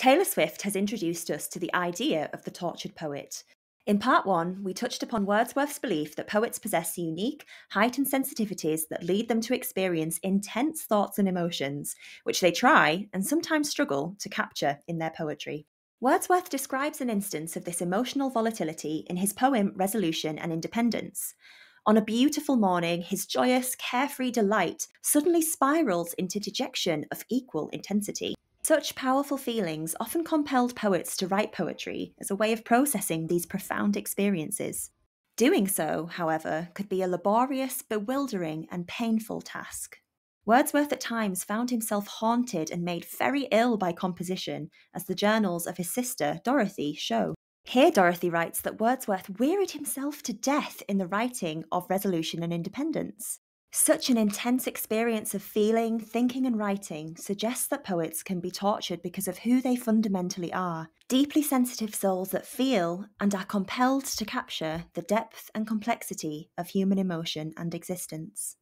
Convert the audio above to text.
Taylor Swift has introduced us to the idea of the tortured poet. In part one, we touched upon Wordsworth's belief that poets possess unique, heightened sensitivities that lead them to experience intense thoughts and emotions, which they try and sometimes struggle to capture in their poetry. Wordsworth describes an instance of this emotional volatility in his poem Resolution and Independence. On a beautiful morning, his joyous, carefree delight suddenly spirals into dejection of equal intensity. Such powerful feelings often compelled poets to write poetry as a way of processing these profound experiences. Doing so, however, could be a laborious, bewildering, and painful task. Wordsworth at times found himself haunted and made very ill by composition, as the journals of his sister, Dorothy, show. Here, Dorothy writes that Wordsworth wearied himself to death in the writing of Resolution and Independence. Such an intense experience of feeling, thinking, and writing suggests that poets can be tortured because of who they fundamentally are deeply sensitive souls that feel and are compelled to capture the depth and complexity of human emotion and existence.